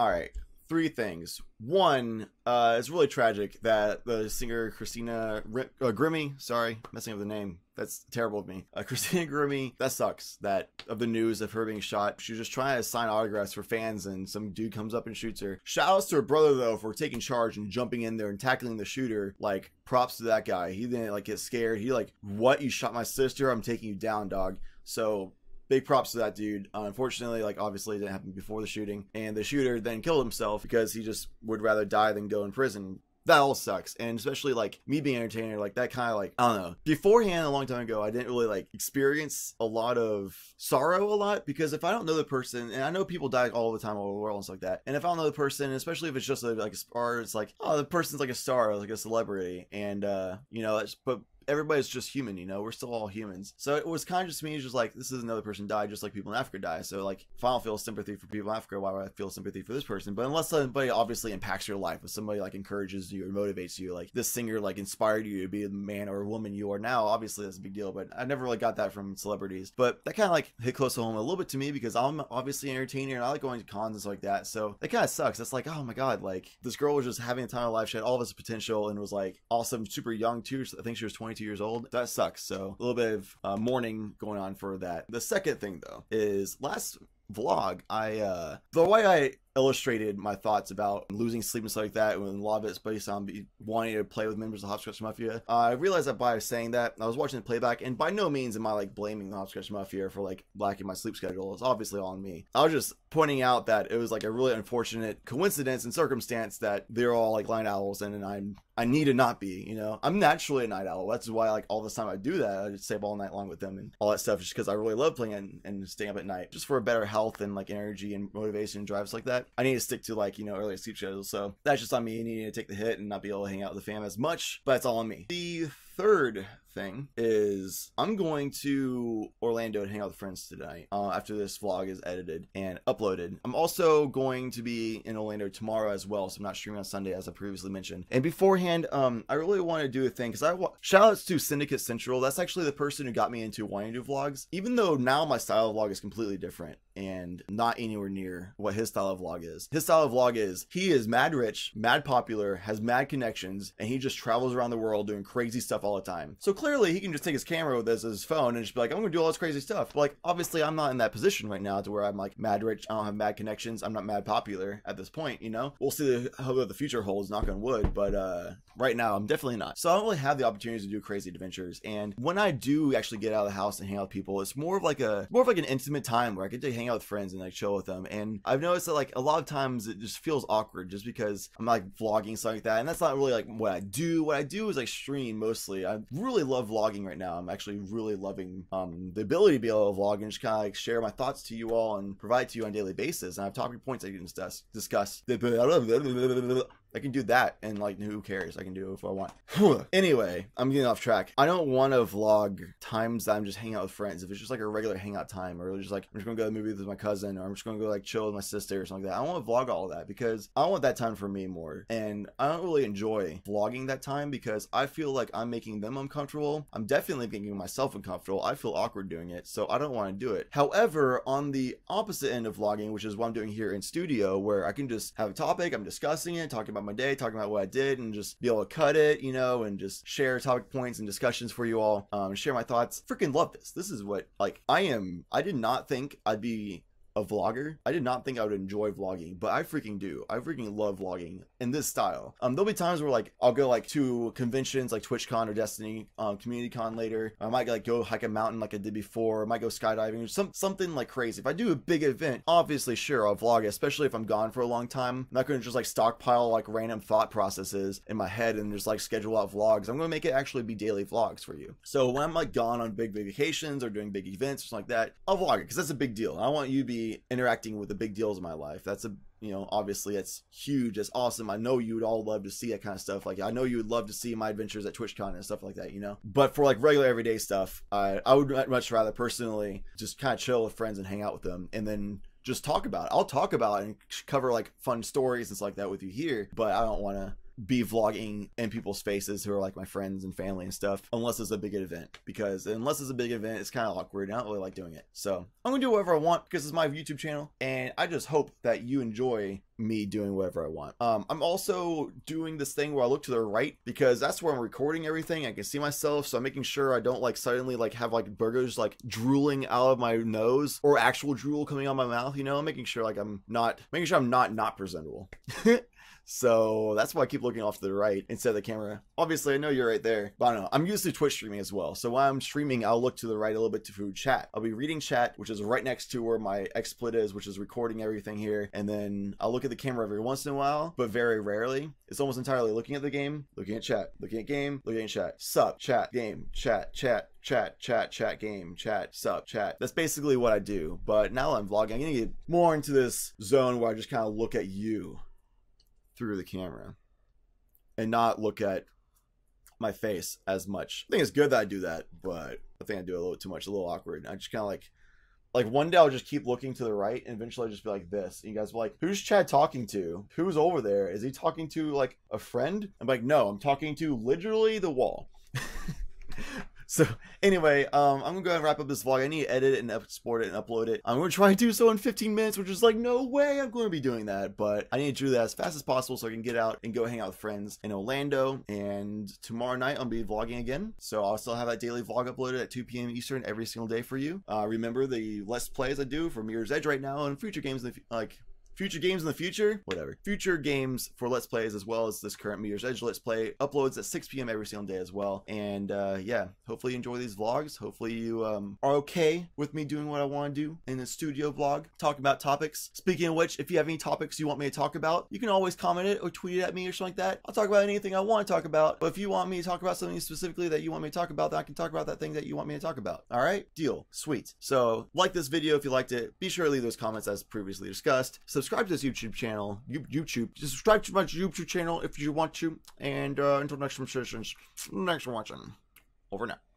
All right. Three things. One, uh, it's really tragic that the singer Christina R- uh, Grimmie, sorry, messing up the name. That's terrible of me. Uh, Christina Grimmie, that sucks. That of the news of her being shot. She was just trying to sign autographs for fans, and some dude comes up and shoots her. Shoutouts to her brother though for taking charge and jumping in there and tackling the shooter. Like props to that guy. He didn't like get scared. He like, what? You shot my sister? I'm taking you down, dog. So big props to that dude. Uh, unfortunately, like obviously it didn't happen before the shooting, and the shooter then killed himself because he just would rather die than go in prison. That all sucks, and especially like me being an entertainer, like that kind of like I don't know. Beforehand, a long time ago, I didn't really like experience a lot of sorrow a lot because if I don't know the person, and I know people die all the time all over the world and stuff like that, and if I don't know the person, especially if it's just a, like a star, it's like oh the person's like a star, like a celebrity, and uh you know, but everybody's just human, you know. We're still all humans. So it was kind of just me, just like this is another person died, just like people in Africa die. So like, if I don't feel sympathy for people in Africa, why would I feel sympathy for this person? But unless somebody obviously impacts your life, if somebody like encourages you or motivates you, like this singer like inspired you to be the man or woman you are now, obviously that's a big deal. But I never really got that from celebrities. But that kind of like hit close to home a little bit to me because I'm obviously an entertainer and I like going to cons and stuff like that. So that kind of sucks. It's like, oh my god, like this girl was just having a time of life. She had all of this potential and was like awesome, super young too. I think she was 22 years old. That sucks. So a little bit of uh, mourning going on for that. The second thing though is last vlog, I uh the way I illustrated my thoughts about losing sleep and stuff like that, and a lot of it's based on wanting to play with members of the Hopscotch Mafia. Uh, I realized that by saying that, I was watching the playback, and by no means am I like blaming the Hopscotch Mafia for like lacking my sleep schedule. It's obviously all on me. I was just pointing out that it was like a really unfortunate coincidence and circumstance that they're all like night owls, and, and I'm I need to not be, you know. I'm naturally a night owl. That's why like all this time I do that. I just stay up all night long with them and all that stuff just because I really love playing and, and staying up at night. Just for a better health and like energy and motivation and drives like that. I need to stick to like, you know, early sleep schedules. So that's just on me needing to take the hit and not be able to hang out with the fam as much. But it's all on me. The third thing is I'm going to Orlando to hang out with friends tonight uh, after this vlog is edited and uploaded. I'm also going to be in Orlando tomorrow as well, so I'm not streaming on Sunday as I previously mentioned. And beforehand, um, I really want to do a thing because I shout outs to Syndicate Central. That's actually the person who got me into wanting to do vlogs. Even though now my style of vlog is completely different and not anywhere near what his style of vlog is. His style of vlog is he is mad rich, mad popular, has mad connections, and he just travels around the world doing crazy stuff all the time. So clearly he can just take his camera with his, his phone and just be like, I'm gonna do all this crazy stuff. But like obviously I'm not in that position right now to where I'm like mad rich, I don't have mad connections, I'm not mad popular at this point, you know? We'll see how the future holds, knock on wood, but uh right now I'm definitely not. So I don't really have the opportunities to do crazy adventures. And when I do actually get out of the house and hang out with people, it's more of like a more of like an intimate time where I get to hang out with friends and like chill with them. And I've noticed that like a lot of times it just feels awkward just because I'm like vlogging stuff like that. And that's not really like what I do. What I do is like stream mostly. I really love vlogging right now. I'm actually really loving um the ability to be able to vlog and just kind of like share my thoughts to you all and provide to you on a daily basis. And I have topic points I can discuss discuss I can do that and like who cares? I can do it if I want. anyway, I'm getting off track. I don't want to vlog times that I'm just hanging out with friends. If it's just like a regular hangout time or just like I'm just gonna go to the movie with my cousin or I'm just gonna go like chill with my sister or something like that. I don't want to vlog all that because I want that time for me more. And I don't really enjoy vlogging that time because I feel like I'm making them uncomfortable. I'm definitely making myself uncomfortable. I feel awkward doing it, so I don't want to do it. However, on the opposite end of vlogging, which is what I'm doing here in studio, where I can just have a topic, I'm discussing it, talking about my day, talking about what I did, and just be able to cut it, you know, and just share topic points and discussions for you all, um, share my thoughts. Freaking love this. This is what like I am. I did not think I'd be a vlogger. I did not think I would enjoy vlogging, but I freaking do. I freaking love vlogging in this style. Um, there'll be times where like I'll go like to conventions like TwitchCon or Destiny, um, CommunityCon later. I might like go hike a mountain like I did before. I might go skydiving or some something like crazy. If I do a big event, obviously sure I'll vlog especially if I'm gone for a long time. I'm not gonna just like stockpile like random thought processes in my head and just like schedule out vlogs. I'm gonna make it actually be daily vlogs for you. So when I'm like gone on big vacations or doing big events or something like that, I'll vlog it because that's a big deal. I want you to be interacting with the big deals in my life. That's a you know, obviously it's huge, it's awesome. I know you would all love to see that kind of stuff. Like I know you would love to see my adventures at TwitchCon and stuff like that, you know. But for like regular everyday stuff, I I would much rather personally just kind of chill with friends and hang out with them, and then just talk about it. I'll talk about it and cover like fun stories and stuff like that with you here, but I don't want to be vlogging in people's faces who are like my friends and family and stuff unless it's a big event because unless it's a big event it's kind of awkward. I don't really like doing it. So I'm gonna do whatever I want because it's my YouTube channel and I just hope that you enjoy me doing whatever I want. Um, I'm also doing this thing where I look to the right because that's where I'm recording everything. I can see myself, so I'm making sure I don't like suddenly like have like burgers like drooling out of my nose or actual drool coming out of my mouth. You know, I'm making sure like I'm not making sure I'm not not presentable. So that's why I keep looking off to the right instead of the camera. Obviously, I know you're right there, but I don't know. I'm used to Twitch streaming as well. So while I'm streaming, I'll look to the right a little bit to food chat. I'll be reading chat, which is right next to where my XSplit is, which is recording everything here. And then I'll look at the camera every once in a while, but very rarely. It's almost entirely looking at the game, looking at chat, looking at game, looking at chat. Sup, chat, game, chat, chat, chat, chat, chat, game, chat, sup, chat. That's basically what I do. But now I'm vlogging. I'm gonna get more into this zone where I just kind of look at you through the camera and not look at my face as much. I think it's good that I do that, but I think I do a little too much, a little awkward. I just kind of like, like one day I'll just keep looking to the right, and eventually I'll just be like this. And you guys will like, who's Chad talking to? Who's over there? Is he talking to like a friend? I'm like, no, I'm talking to literally the wall. So anyway, um, I'm gonna go ahead and wrap up this vlog. I need to edit it and export it and upload it. I'm gonna try and do so in 15 minutes, which is like no way I'm to be doing that. But I need to do that as fast as possible so I can get out and go hang out with friends in Orlando. And tomorrow night I'll be vlogging again, so I'll still have that daily vlog uploaded at 2 p.m. Eastern every single day for you. Uh, remember the let's plays I do for Mirror's Edge right now and future games like future games in the future, whatever. Future games for Let's Plays as well as this current Mirror's Edge Let's Play uploads at 6 p.m. every single day as well. And uh, yeah, hopefully you enjoy these vlogs. Hopefully you um, are okay with me doing what I want to do in the studio vlog, talking about topics. Speaking of which, if you have any topics you want me to talk about, you can always comment it or tweet it at me or something like that. I'll talk about anything I want to talk about. But if you want me to talk about something specifically that you want me to talk about, then I can talk about that thing that you want me to talk about. All right? Deal. Sweet. So like this video if you liked it. Be sure to leave those comments as previously discussed. Subscribe to this YouTube channel, YouTube. Subscribe to my YouTube channel if you want to. And uh, until next time, thanks for watching. Over now.